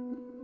Mm-hmm.